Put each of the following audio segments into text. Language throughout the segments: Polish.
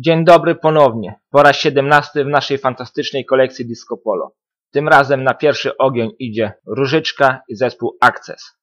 Dzień dobry ponownie, po raz 17 w naszej fantastycznej kolekcji Disco Polo. Tym razem na pierwszy ogień idzie Różyczka i zespół Access.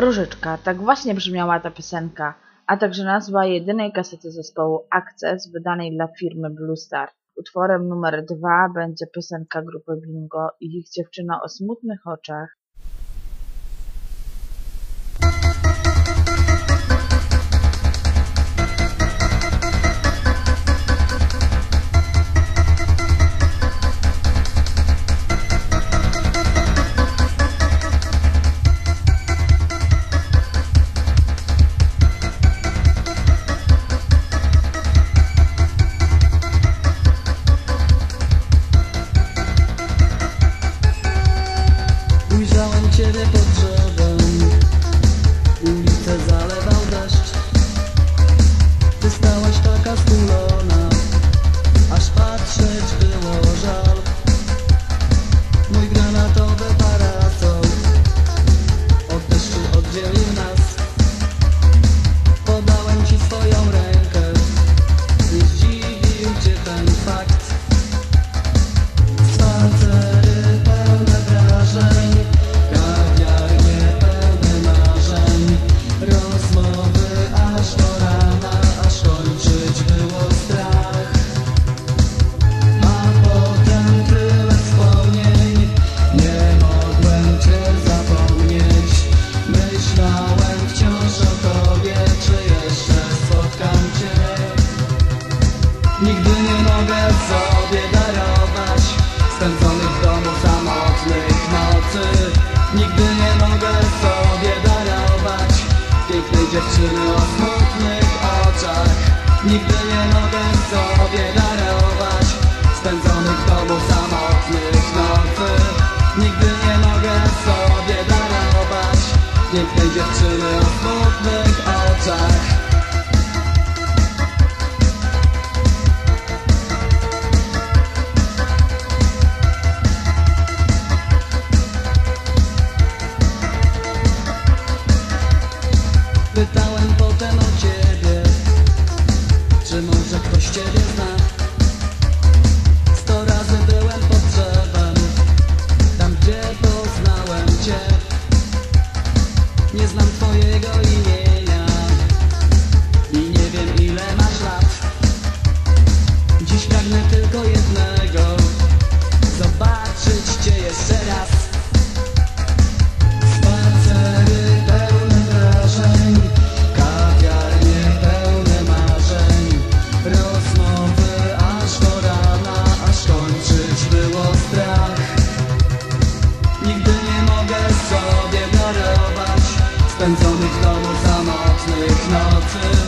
Różyczka, tak właśnie brzmiała ta piosenka, a także nazwa jedynej kasety zespołu Access wydanej dla firmy Blue Star. Utworem numer dwa będzie piosenka grupy Bingo i ich dziewczyna o smutnych oczach Нигде не Spędzonych z domu samotnych nocy.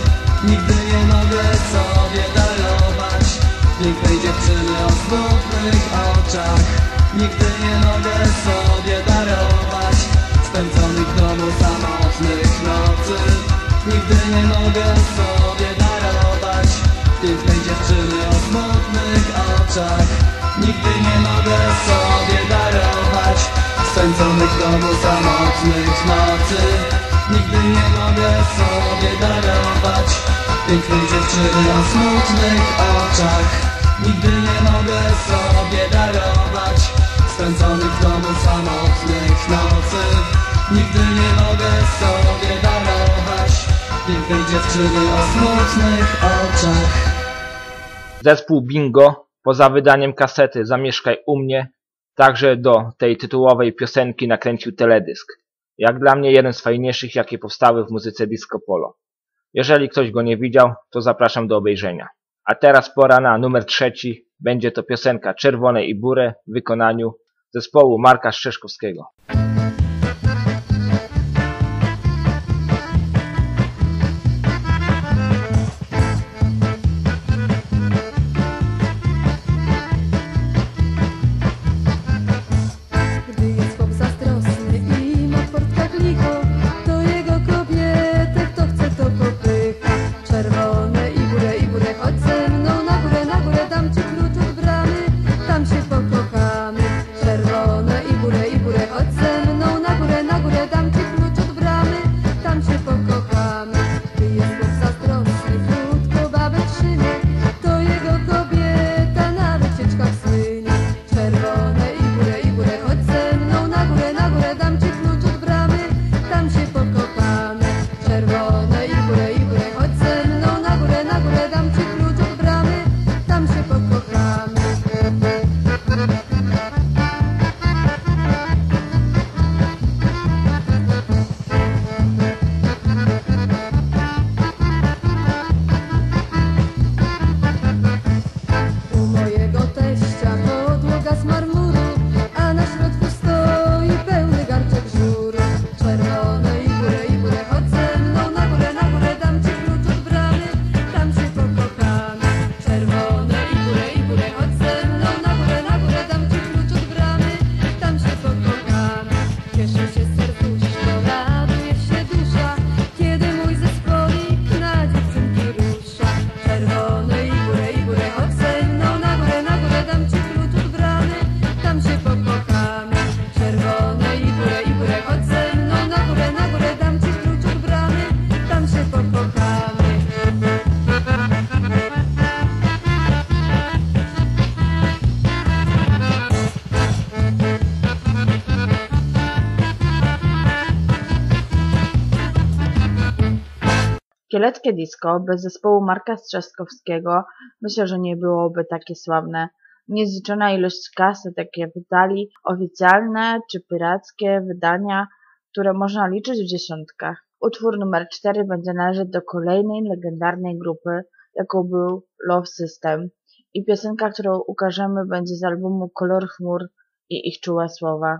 pięknej dziewczyny o smutnych oczach Nigdy nie mogę sobie darować Spędzonych w domu samotnych nocy Nigdy nie mogę sobie darować Pięknej dziewczyny o smutnych oczach Zespół Bingo poza wydaniem kasety Zamieszkaj u mnie także do tej tytułowej piosenki nakręcił teledysk. Jak dla mnie jeden z fajniejszych, jakie powstały w muzyce disco polo. Jeżeli ktoś go nie widział, to zapraszam do obejrzenia. A teraz pora na numer trzeci. Będzie to piosenka Czerwone i Burę w wykonaniu zespołu Marka Szczeszkowskiego. Kieleckie disco bez zespołu Marka Strzaskowskiego myślę, że nie byłoby takie sławne. Niezliczona ilość kaset, jakie wydali, oficjalne czy pirackie wydania, które można liczyć w dziesiątkach. Utwór numer 4 będzie należeć do kolejnej legendarnej grupy, jaką był Love System. I piosenka, którą ukażemy, będzie z albumu Kolor chmur i ich czułe słowa.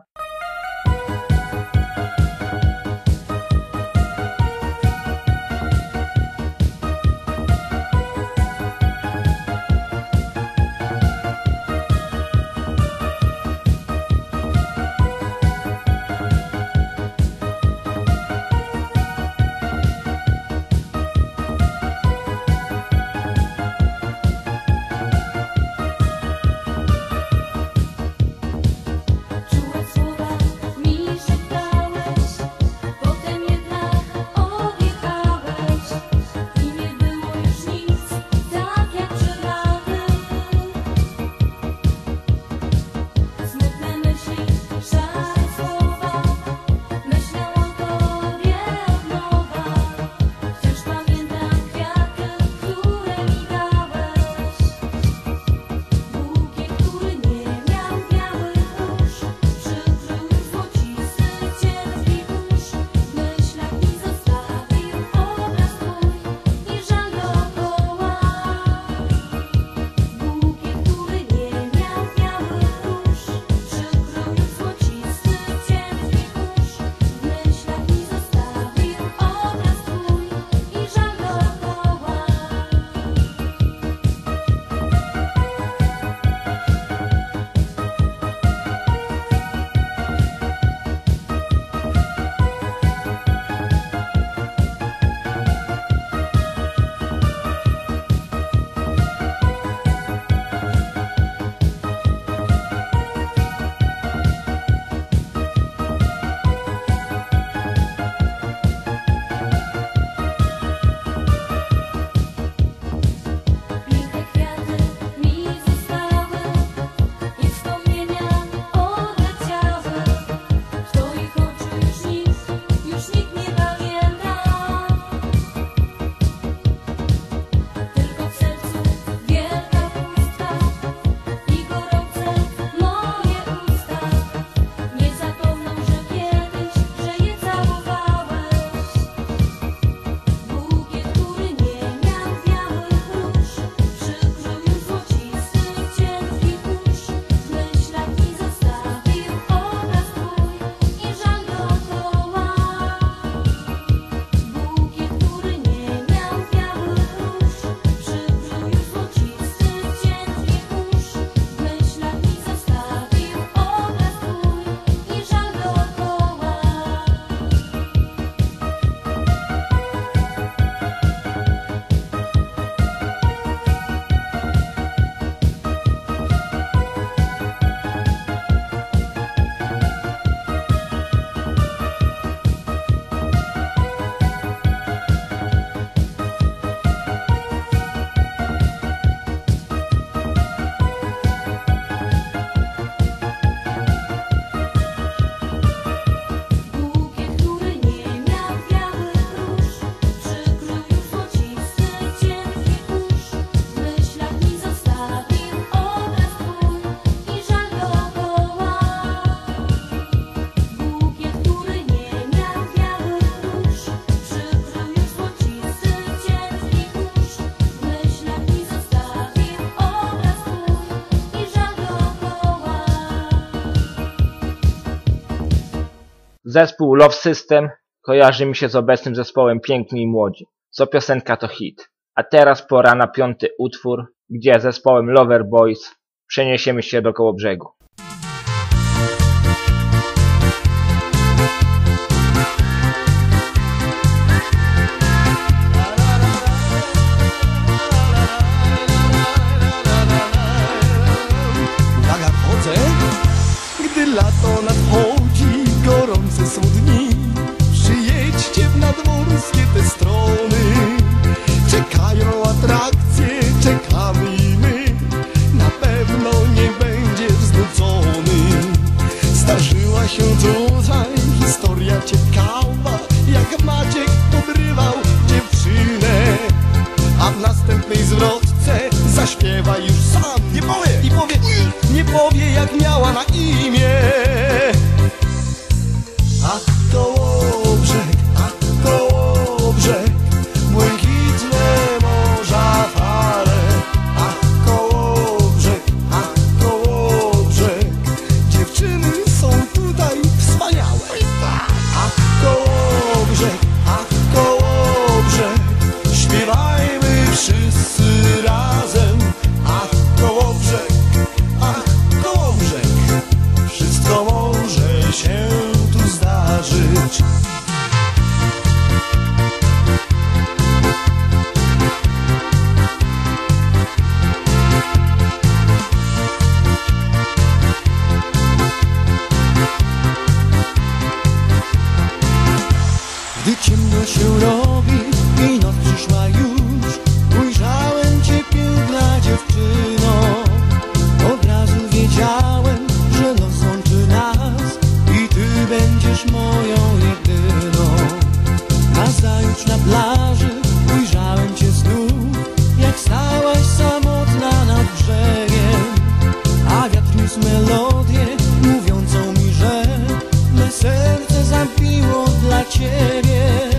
Zespół Love System kojarzy mi się z obecnym zespołem Piękni i Młodzi, co piosenka to hit. A teraz pora na piąty utwór, gdzie zespołem Lover Boys przeniesiemy się do Kołobrzegu. następnej zwrotce Zaśpiewa już sam, nie powie, nie powie, nie powie jak miała na imię. A to było dla ciebie.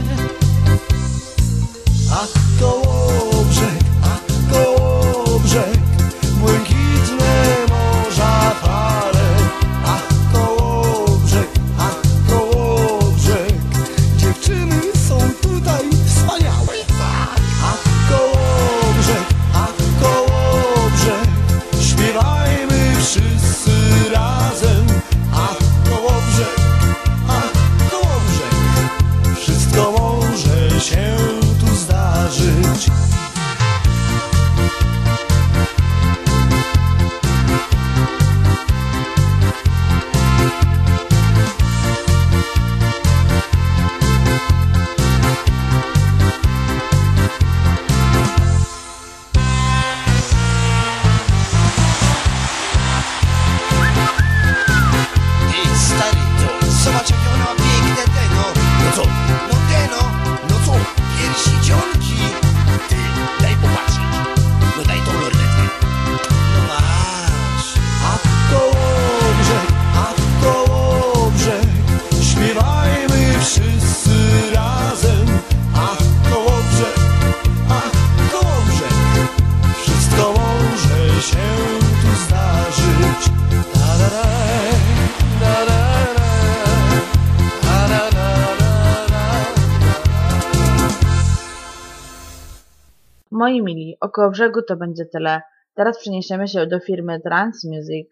Moi mili, około brzegu to będzie tyle. Teraz przeniesiemy się do firmy Trans Music,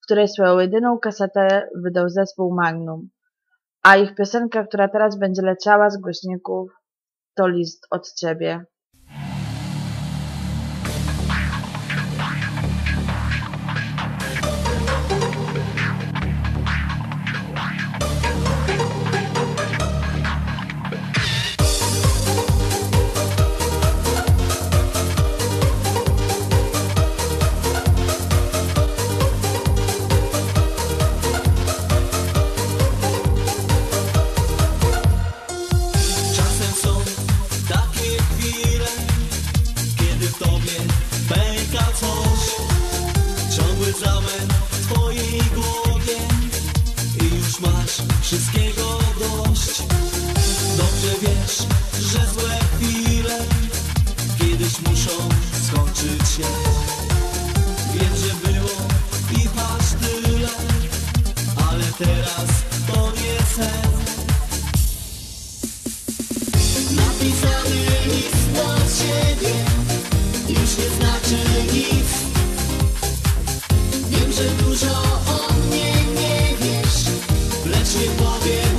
w której swoją jedyną kasetę wydał zespół Magnum. A ich piosenka, która teraz będzie leciała z głośników, to list od ciebie. Napisany list do ciebie. Już nie znaczy nic. Wiem, że dużo o mnie nie wiesz Lecz nie powiem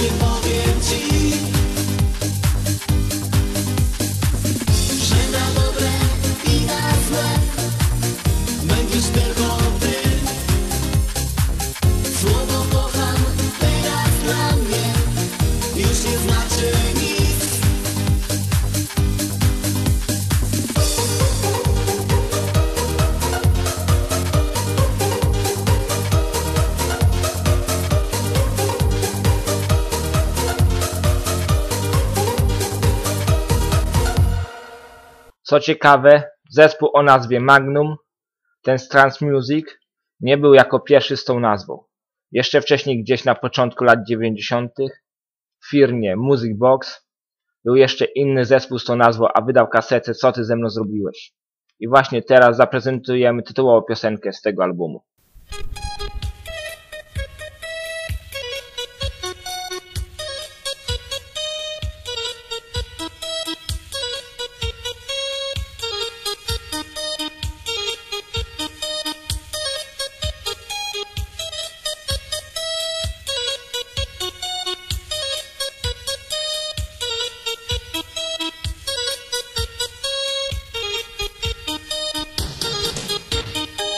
Lecz nie ciekawe, zespół o nazwie Magnum, ten z Trans Music, nie był jako pierwszy z tą nazwą. Jeszcze wcześniej, gdzieś na początku lat 90., w firmie Music Box, był jeszcze inny zespół z tą nazwą, a wydał kasetę Co ty ze mną zrobiłeś. I właśnie teraz zaprezentujemy tytułową piosenkę z tego albumu.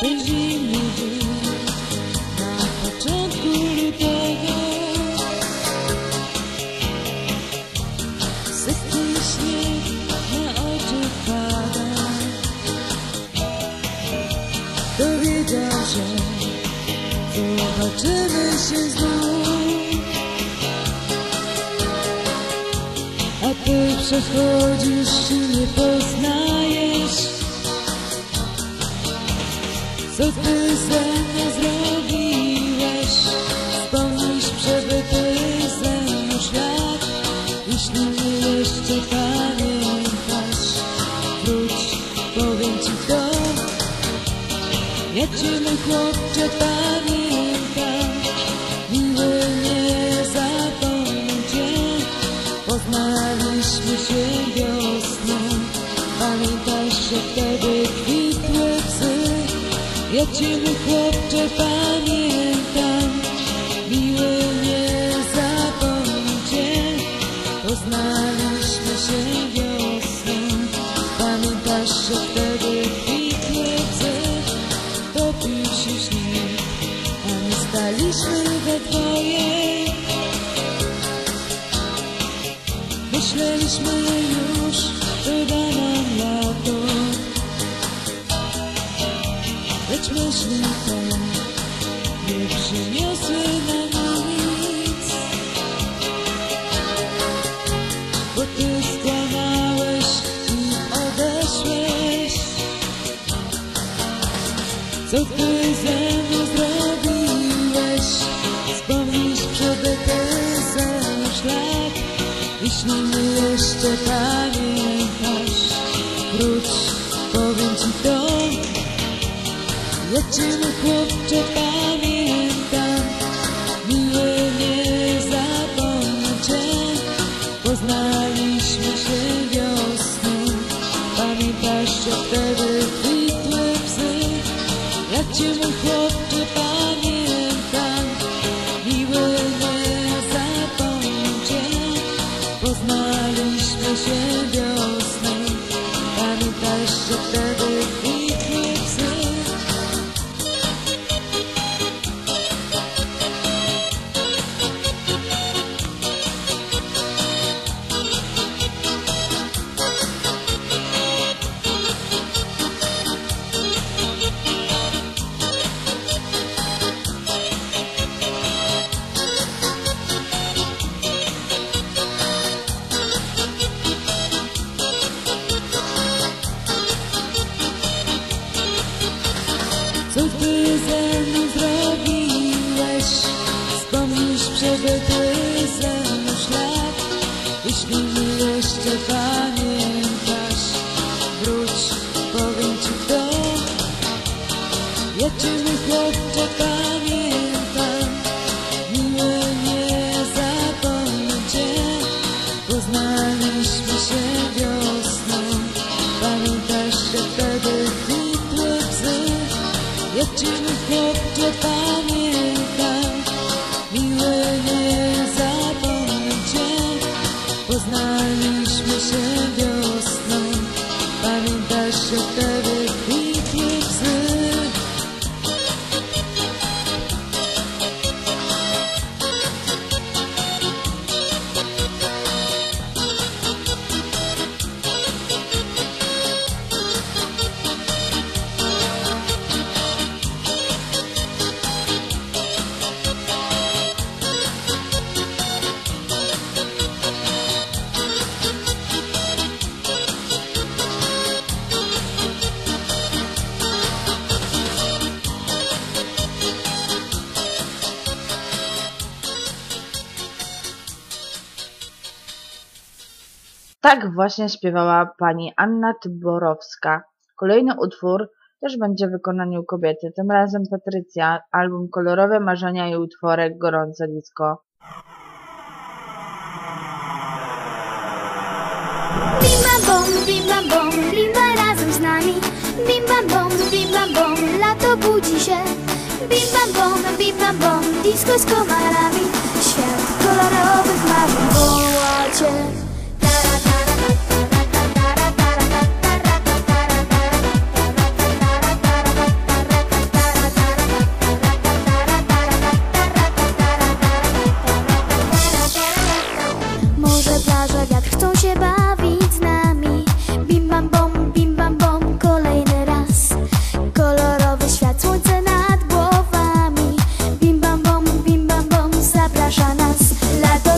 Ten zimny na początku lutego Sypki śnieg na oczy pada. To wiedział, że zobaczymy się znów A ty przechodzisz i nie poznajesz co ty ze mną zrobiłeś? Wspomnisz przebyty ze mną świat Jeśli mnie jeszcze pamiętasz Wróć, powiem ci to mój chłopcze pamiętam Ja cię mój chłopcze pamiętam Miły nie zapomnijcie Poznaliśmy się wiosną. Pamiętasz, że wtedy kwitły łzy Topił się śnieg A my staliśmy we dwoje. Myśleliśmy już, że da nam lato Lecz myśli te nie przyniosły nam nic. Bo ty skłamałeś i odeszłeś. Co ty ze mną zrobiłeś? Wspomnisz przebyty ze mną szlak. Jeśli jeszcze pamiętasz Mój chłopcze pamiętam? Miły nie zapomnę Poznaliśmy się wiosną. Pamiętasz, że wtedy kwitły psy Ja cię mój chłopcze justify Tak właśnie śpiewała pani Anna Tyborowska. Kolejny utwór też będzie w wykonaniu kobiety, tym razem Patrycja, album Kolorowe Marzenia i utworek Gorące Disco. Bim bam bom, bim bam bom, bimba razem z nami. Bim bam bom, bim bam bom, lato budzi się. Bim bam bom, bim bam bom, disco z komarami. Świat kolorowych marzeń woła cię.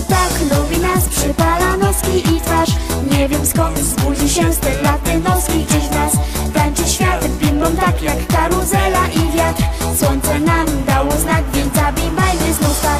Tak lubi nas, przypala noski i twarz. Nie wiem skąd zbudzi się styl latynoski gdzieś w nas. Tańczy świat, bim bom tak jak karuzela i wiatr. Słońce nam dało znak, więc zabimbajmy znów tak.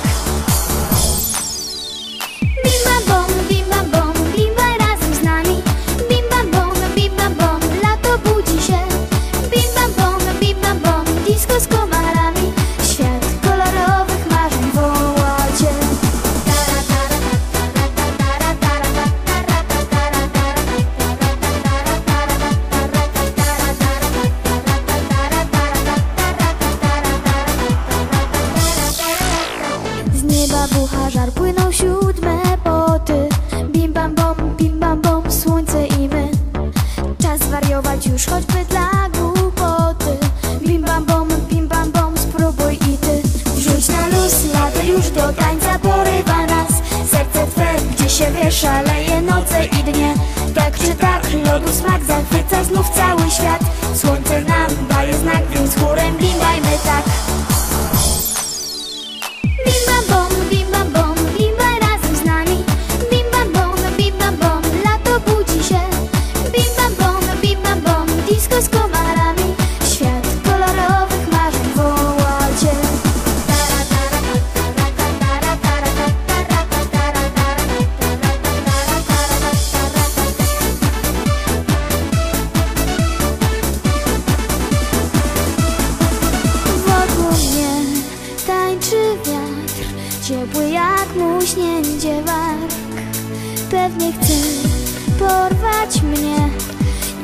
Porwać mnie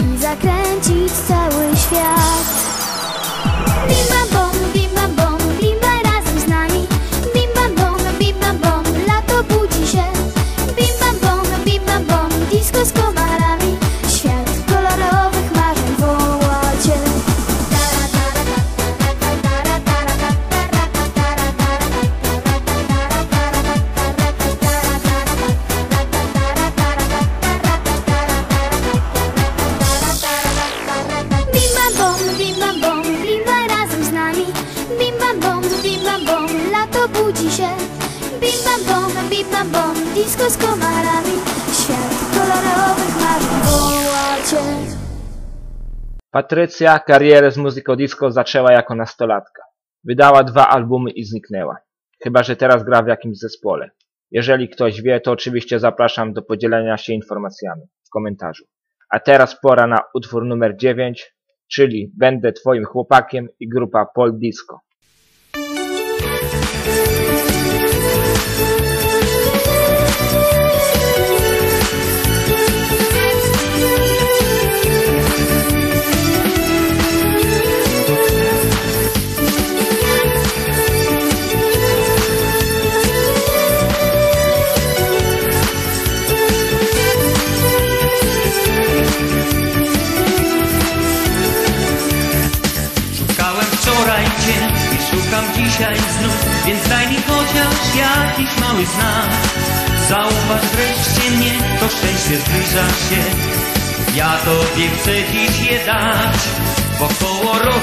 I zakręcić cały świat. Bim Patrycja karierę z muzyką disco zaczęła jako nastolatka. Wydała dwa albumy i zniknęła. Chyba, że teraz gra w jakimś zespole. Jeżeli ktoś wie, to oczywiście zapraszam do podzielenia się informacjami w komentarzu. A teraz pora na utwór numer 9, czyli Będę Twoim chłopakiem i grupa Pol Disco.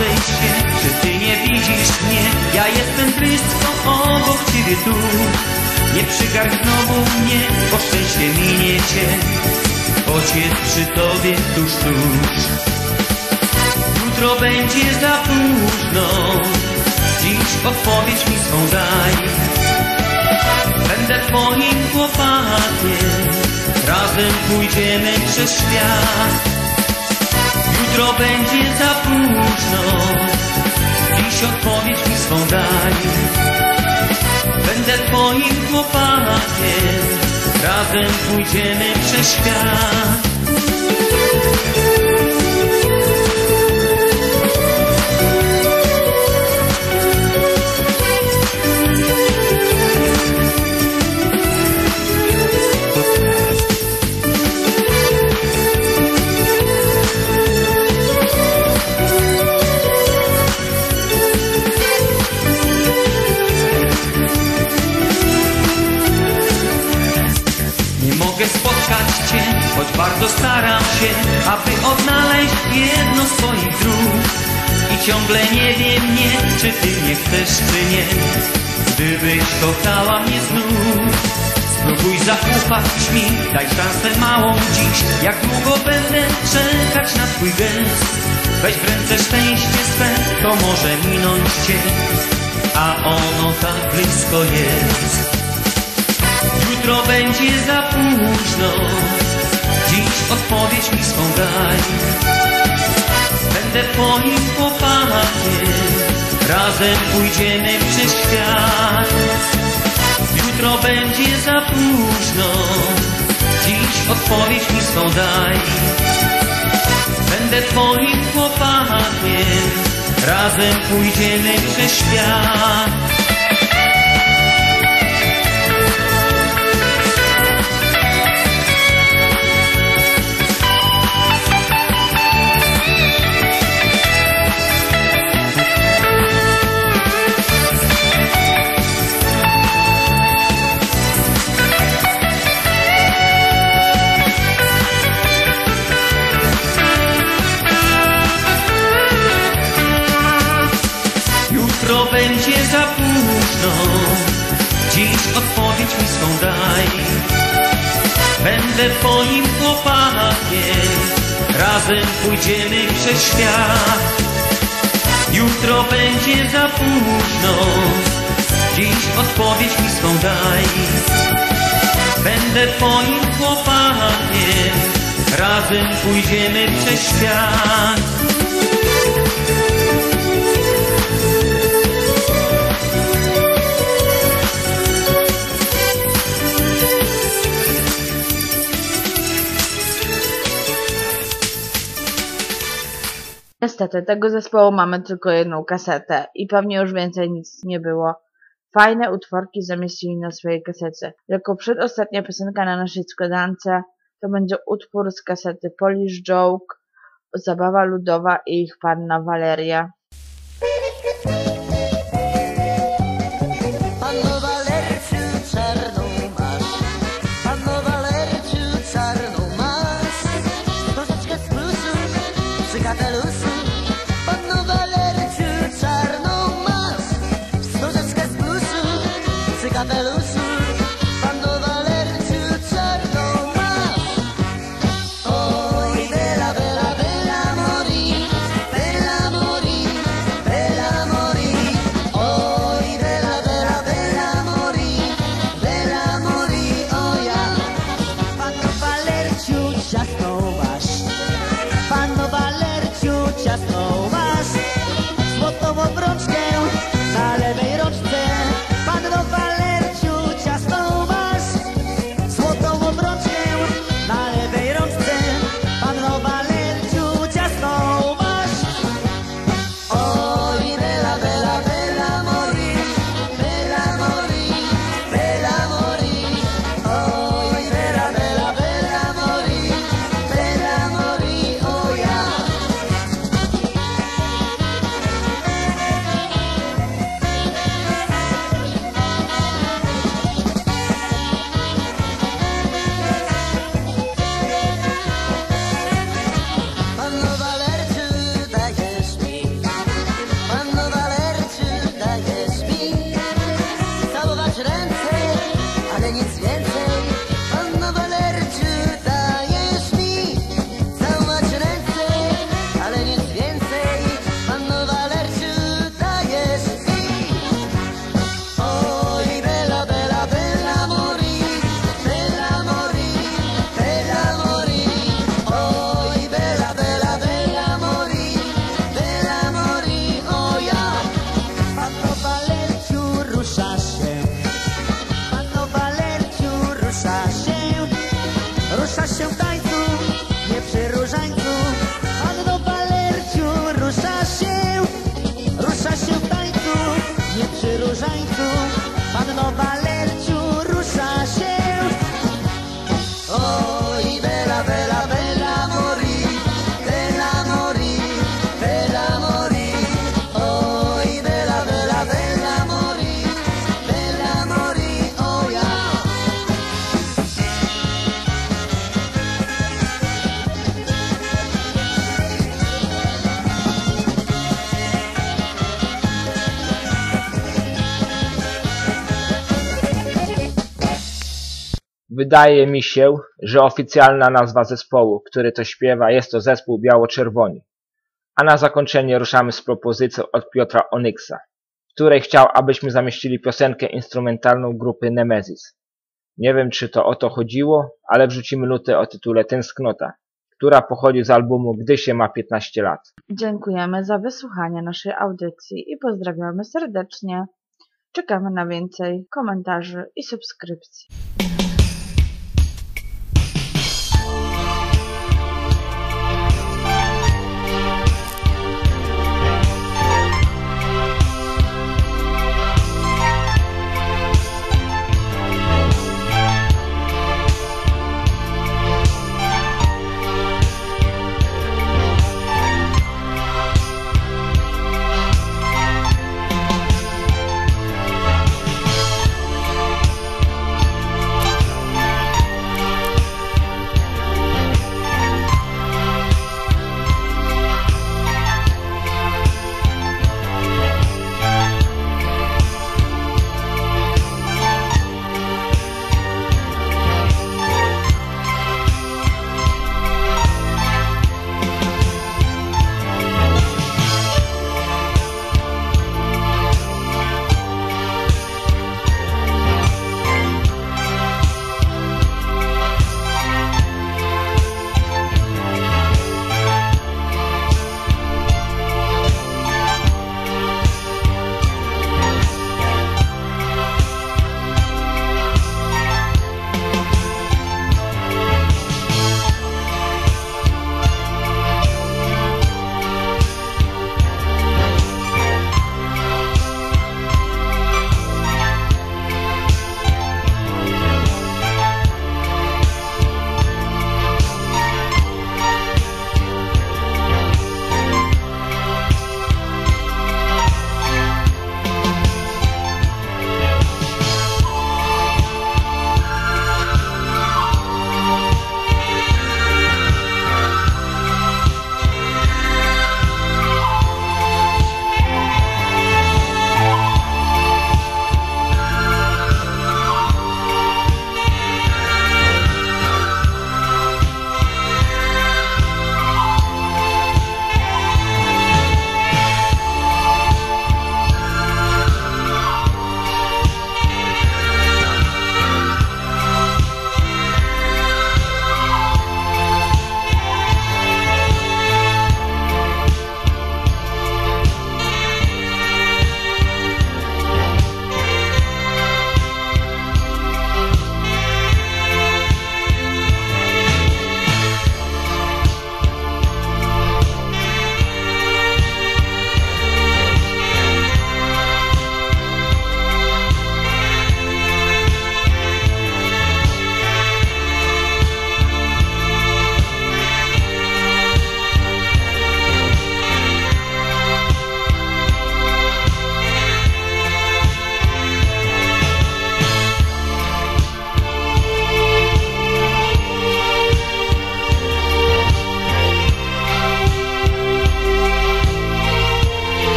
Się, czy Ty nie widzisz mnie? Ja jestem blizko obok Ciebie tu. Nie przygarń znowu mnie, bo szczęście minie Cię. Choć jest przy Tobie tuż, tuż. Jutro będzie za późno. Dziś odpowiedź mi swą daj. Będę twoim chłopakiem. Razem pójdziemy przez świat Jutro będzie za późno. Dziś odpowiedź mi swą daj. Będę twoim chłopakiem. Razem pójdziemy przez świat mi, daj szansę małą dziś. Jak długo będę czekać na Twój gest? Weź w ręce szczęście swe, to może minąć Cię, a ono tak blisko jest. Jutro będzie za późno Dziś odpowiedź mi swą daj Będę twoim chłopakiem Razem pójdziemy przez świat Jutro będzie za późno. Dziś odpowiedź mi swą daj Będę twoim chłopakiem. Razem pójdziemy przez świat razem pójdziemy przez świat. Jutro będzie za późno, dziś odpowiedź mi swą daj. Będę twoim chłopakiem, razem pójdziemy przez świat. Niestety, tego zespołu mamy tylko jedną kasetę i pewnie już więcej nic nie było. Fajne utworki zamieścili na swojej kasecie. Jako przedostatnia piosenka na naszej składance to będzie utwór z kasety Polish Joke, Zabawa Ludowa i ich panna Waleria. Wydaje mi się, że oficjalna nazwa zespołu, który to śpiewa, jest to zespół Biało-Czerwoni. A na zakończenie ruszamy z propozycją od Piotra Onyxa, której chciał, abyśmy zamieścili piosenkę instrumentalną grupy Nemesis. Nie wiem, czy to o to chodziło, ale wrzucimy nutę o tytule Tęsknota, która pochodzi z albumu Gdy się ma 15 lat. Dziękujemy za wysłuchanie naszej audycji i pozdrawiamy serdecznie. Czekamy na więcej komentarzy i subskrypcji.